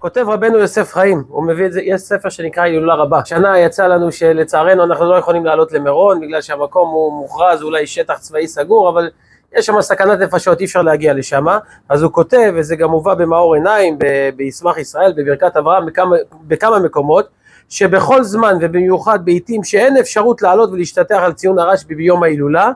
כותב רבנו יוסף חיים, הוא מביא את זה, יש ספר שנקרא הילולה רבה. שנה יצא לנו שלצערנו אנחנו לא יכולים לעלות למירון, בגלל שהמקום הוא מוכרז, אולי שטח צבאי סגור, אבל יש שם סכנת נפשות, אי אפשר להגיע לשם. אז הוא כותב, וזה גם מובא במאור עיניים, בישמח ישראל, בברכת אברהם, בכמה, בכמה מקומות, שבכל זמן ובמיוחד בעיתים שאין אפשרות לעלות ולהשתטח על ציון הרשב"י ביום ההילולה,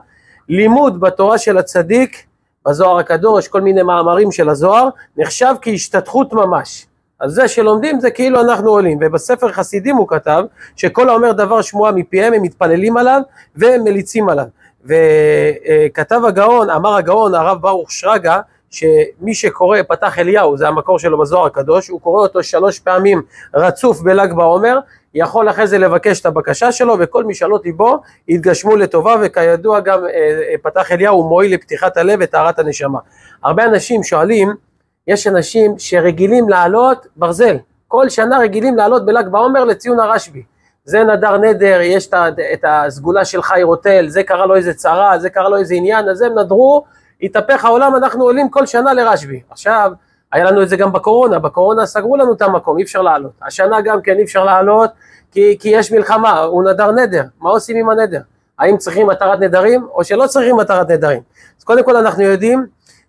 לימוד בתורה של הצדיק, בזוהר הקדוש, כל מיני מאמרים של הזוהר, נחשב כהשתתחות ממש. אז זה שלומדים זה כאילו אנחנו עולים, ובספר חסידים הוא כתב שכל האומר דבר שמועה מפיהם הם מתפללים עליו והם מליצים עליו. וכתב הגאון, אמר הגאון הרב ברוך שרגא, שמי שקורא פתח אליהו, זה המקור שלו בזוהר הקדוש, הוא קורא אותו שלוש פעמים רצוף בל"ג בעומר, יכול אחרי זה לבקש את הבקשה שלו וכל משאלות ליבו יתגשמו לטובה וכידוע גם אה, אה, פתח אליהו מועיל לפתיחת הלב וטהרת הנשמה. הרבה אנשים שואלים, יש אנשים שרגילים לעלות ברזל, כל שנה רגילים לעלות בל"ג בעומר לציון הרשב"י. זה נדר נדר, יש את הסגולה של חי רוטל, זה קרה לו איזה צרה, זה קרה לו איזה עניין, אז הם נדרו, התהפך העולם, אנחנו עולים כל שנה לרשב"י. עכשיו, היה לנו את זה גם בקורונה, בקורונה סגרו לנו את המקום, אי אפשר לעלות. השנה גם כן אי אפשר לעלות, כי, כי יש מלחמה, הוא נדר נדר, מה עושים עם הנדר? האם צריכים מטרת נדרים או שלא צריכים מטרת נדרים? אז קודם כל אנחנו יודעים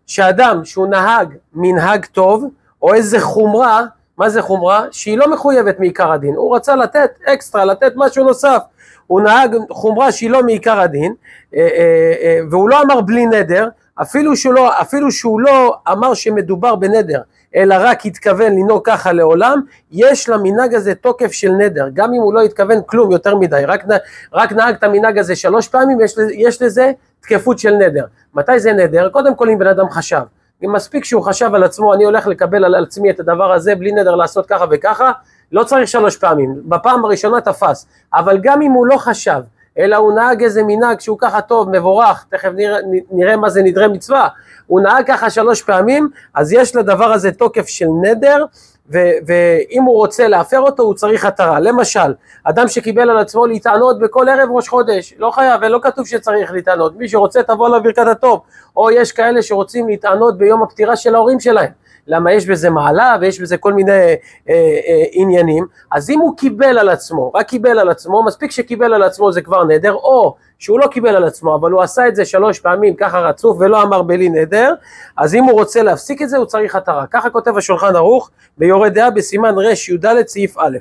שאדם שהוא נהג מנהג טוב, או איזה חומרה, מה זה חומרה? שהיא לא מחויבת מעיקר הדין, הוא רצה לתת אקסטרה, לתת משהו נוסף, הוא נהג חומרה שהיא לא מעיקר הדין, אה, אה, אה, והוא לא אמר בלי נדר, אפילו שהוא לא, אפילו שהוא לא אמר שמדובר בנדר, אלא רק התכוון לנהוג ככה לעולם, יש למנהג הזה תוקף של נדר, גם אם הוא לא התכוון כלום יותר מדי, רק, רק נהג את המנהג הזה שלוש פעמים, יש, יש לזה תקפות של נדר. מתי זה נדר? קודם כל אם בן אדם חשב. אם מספיק שהוא חשב על עצמו, אני הולך לקבל על עצמי את הדבר הזה בלי נדר לעשות ככה וככה, לא צריך שלוש פעמים, בפעם הראשונה תפס, אבל גם אם הוא לא חשב, אלא הוא נהג איזה מנהג שהוא ככה טוב, מבורך, תכף נראה, נראה מה זה נדרי מצווה, הוא נהג ככה שלוש פעמים, אז יש לדבר הזה תוקף של נדר, ו- ואם הוא רוצה להפר אותו הוא צריך התרה. למשל, אדם שקיבל על עצמו להתענות בכל ערב ראש חודש, לא חייב ולא כתוב שצריך להתענות, מי שרוצה תבוא לו ברכת הטוב, או יש כאלה שרוצים להתענות ביום הפטירה של ההורים שלהם. למה יש בזה מעלה ויש בזה כל מיני אה, אה, עניינים, אז אם הוא קיבל על עצמו, רק קיבל על עצמו, מספיק שקיבל על עצמו זה כבר נדר, או שהוא לא קיבל על עצמו, אבל הוא עשה את זה שלוש פעמים ככה רצוף ולא אמר בלי נדר, אז אם הוא רוצה להפסיק את זה הוא צריך התרה. ככה כותב השולחן ערוך ביורד דעה בסימן רי"ד סעיף א'.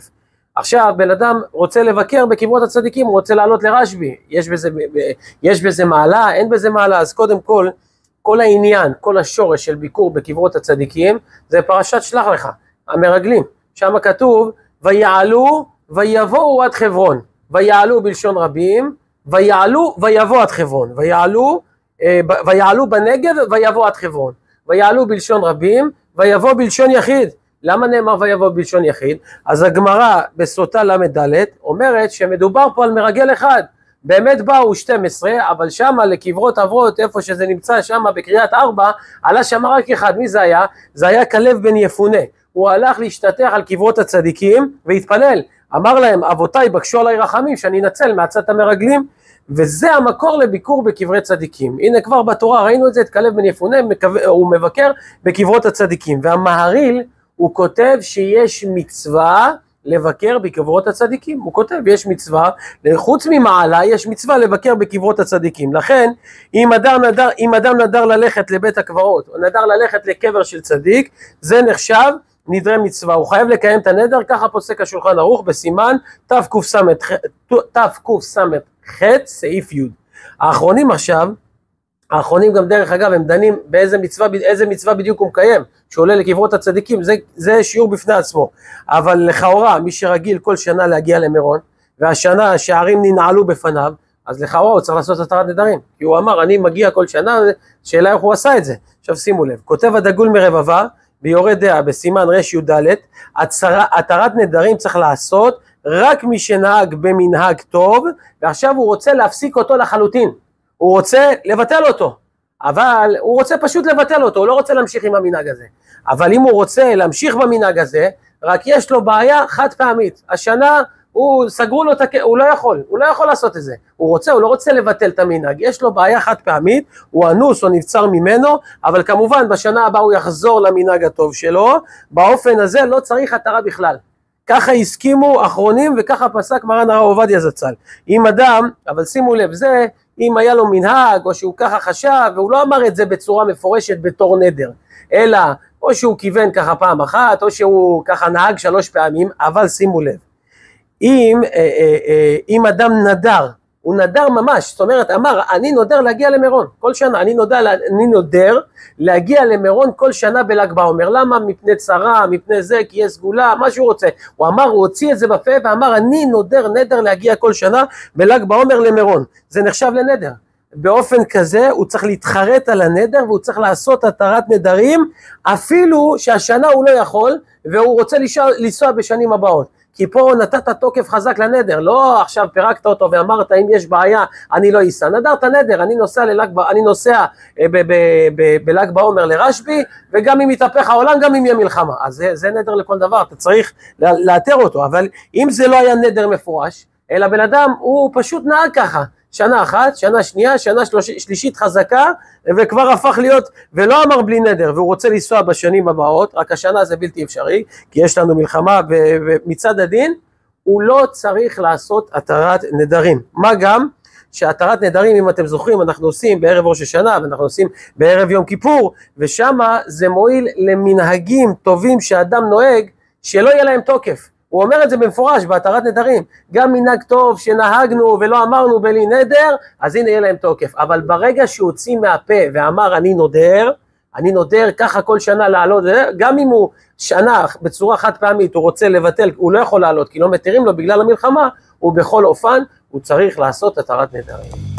עכשיו בן אדם רוצה לבקר בקברות הצדיקים, הוא רוצה לעלות לרשב"י, יש בזה, יש בזה מעלה, אין בזה מעלה, אז קודם כל כל העניין, כל השורש של ביקור בקברות הצדיקים, זה פרשת שלח לך, המרגלים. שם כתוב, ויעלו ויבואו עד חברון. ויעלו בלשון רבים, ויעלו ויבוא עד חברון. ויעלו, אה, ויעלו בנגב ויבוא עד חברון. ויעלו בלשון רבים, ויבוא בלשון יחיד. למה נאמר ויבוא בלשון יחיד? אז הגמרא בסוטה ל"ד אומרת שמדובר פה על מרגל אחד. באמת באו 12, אבל שמה לקברות אבות, איפה שזה נמצא שמה בקריית ארבע, עלה שם רק אחד, מי זה היה? זה היה כלב בן יפונה. הוא הלך להשתטח על קברות הצדיקים והתפלל. אמר להם, אבותיי בקשו עליי רחמים שאני אנצל מעצת המרגלים, וזה המקור לביקור בקברי צדיקים. הנה כבר בתורה ראינו את זה, את כלב בן יפונה, הוא מבקר בקברות הצדיקים. והמהריל, הוא כותב שיש מצווה לבקר בקברות הצדיקים. הוא כותב, יש מצווה, חוץ ממעלה, יש מצווה לבקר בקברות הצדיקים. לכן, אם אדם נדר, אם אדם נדר ללכת לבית הקברות, או נדר ללכת לקבר של צדיק, זה נחשב נדרי מצווה. הוא חייב לקיים את הנדר, ככה פוסק השולחן ערוך בסימן תקס"ח, סעיף י'. האחרונים עכשיו, האחרונים גם דרך אגב הם דנים באיזה מצווה, איזה מצווה בדיוק הוא מקיים, שעולה לקברות הצדיקים, זה, זה שיעור בפני עצמו. אבל לכאורה מי שרגיל כל שנה להגיע למירון, והשנה השערים ננעלו בפניו, אז לכאורה הוא צריך לעשות התרת נדרים, כי הוא אמר אני מגיע כל שנה, שאלה איך הוא עשה את זה. עכשיו שימו לב, כותב הדגול מרבבה ביורד דעה בסימן רי"ד, התרת נדרים צריך לעשות רק מי שנהג במנהג טוב, ועכשיו הוא רוצה להפסיק אותו לחלוטין. הוא רוצה לבטל אותו, אבל הוא רוצה פשוט לבטל אותו, הוא לא רוצה להמשיך עם המנהג הזה. אבל אם הוא רוצה להמשיך במנהג הזה, רק יש לו בעיה חד פעמית. השנה הוא, סגרו לו את הכ... הוא לא יכול, הוא לא יכול לעשות את זה. הוא רוצה, הוא לא רוצה לבטל את המנהג. יש לו בעיה חד פעמית, הוא אנוס או נבצר ממנו, אבל כמובן בשנה הבאה הוא יחזור למנהג הטוב שלו. באופן הזה לא צריך התרה בכלל. ככה הסכימו אחרונים וככה פסק מרן הרב עובדיה זצ"ל. אם אדם, אבל שימו לב, זה אם היה לו מנהג או שהוא ככה חשב והוא לא אמר את זה בצורה מפורשת בתור נדר, אלא או שהוא כיוון ככה פעם אחת או שהוא ככה נהג שלוש פעמים, אבל שימו לב, אם, אה, אה, אה, אם אדם נדר, הוא נדר ממש, זאת אומרת אמר אני נודר להגיע למירון כל שנה, אני נודר, אני נודר להגיע למירון כל שנה בל"ג בעומר, למה? מפני צרה, מפני זה, כי יש סגולה, מה שהוא רוצה, הוא אמר, הוא הוציא את זה בפה ואמר אני נודר נדר להגיע כל שנה בל"ג בעומר למירון, זה נחשב לנדר, באופן כזה הוא צריך להתחרט על הנדר והוא צריך לעשות התרת נדרים אפילו שהשנה הוא לא יכול והוא רוצה לנסוע בשנים הבאות כי פה נתת תוקף חזק לנדר, לא עכשיו פירקת אותו ואמרת אם יש בעיה אני לא אסע, נדרת נדר, אני נוסע, ללג, אני נוסע אה, בל"ג בעומר לרשב"י וגם אם יתהפך העולם גם אם יהיה מלחמה, אז זה, זה נדר לכל דבר, אתה צריך לאתר אותו, אבל אם זה לא היה נדר מפורש, אלא בן אדם הוא פשוט נהג ככה, שנה אחת, שנה שנייה, שנה שלוש, שלישית חזקה, וכבר הפך להיות, ולא אמר בלי נדר, והוא רוצה לנסוע בשנים הבאות, רק השנה זה בלתי אפשרי, כי יש לנו מלחמה, ומצד הדין, הוא לא צריך לעשות התרת נדרים. מה גם? שהתרת נדרים, אם אתם זוכרים, אנחנו עושים בערב ראש השנה, ואנחנו עושים בערב יום כיפור, ושם זה מועיל למנהגים טובים שאדם נוהג, שלא יהיה להם תוקף. הוא אומר את זה במפורש בהתרת נדרים, גם מנהג טוב שנהגנו ולא אמרנו בלי נדר, אז הנה יהיה להם תוקף, אבל ברגע שהוא הוציא מהפה ואמר אני נודר, אני נודר ככה כל שנה לעלות, גם אם הוא שנה בצורה חד פעמית הוא רוצה לבטל, הוא לא יכול לעלות כי לא מתירים לו בגלל המלחמה, הוא בכל אופן, הוא צריך לעשות התרת נדרים.